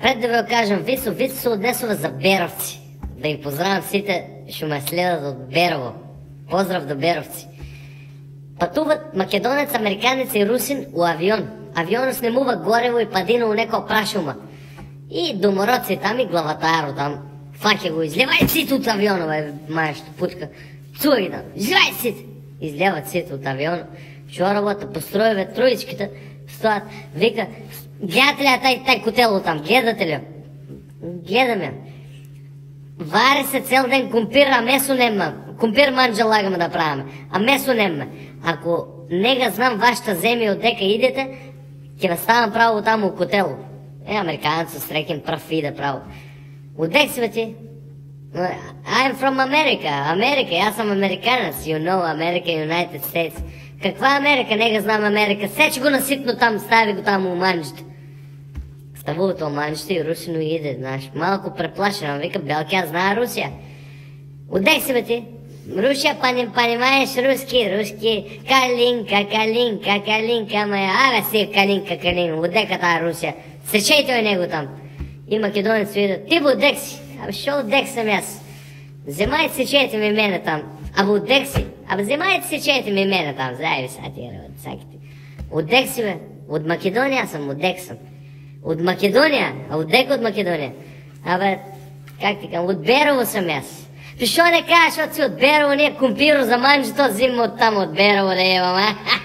Пред да ви кажам, Висо, Висо се отнесува за Беровци. Да ги поздравям сите, ще ме следат от Берово. Поздрав до Беровци. Пътуват македонец, американец и русин у авион. Авионът снемува горево и падина у неко прашума. И домороци там и главатаро там. Факе го, изливай сите от авиона, бе, маешто путка. Цуй там, изливай сите. Изляват сите от авиона. Чоровата, построиве троичката, стоят, вика, гледате ли тай, тай котело там, гледате ли? Гледаме. Вари се цел ден кумпир, а месо нема. Кумпир манджа лагаме да правиме. А месо нема. Ако нега знам вашата земя от дека идете, ќе ве ставам право таму у котело. Е, американци стреким прав иде право. Си бе ти? I'm from America. Америка, аз съм американец. You know America, United States. Каква Америка? Нега знам Америка. Сеч го наситно там, стави го там у манджите. Ставуват у манджите и Русино иде, знаеш. Малко преплашен, вика, белки, аз знае Русия. Удек си бе ти? Русия, пани, понимаешь, русский, русский, калинка, калинка, калинка моя, абе си калинка, калинка, удека тая Русия. Сречайте ой него там. И македонец вида, ти бе удек си. Абе, шо удек съм аз? Вземайте сечете ми мене там. Абе, удек си. Абе, вземайте сечете ми мене там. Знаеш, са ти, всяките. Удек си, бе. От Македония съм, удек съм. От Македония, а удек от Македония. Абе, как ти кажа, от Берово съм аз. Защо не кажеш, защото си от Берово, ние компиро за манджето, взимам от там от Берово да имам, а?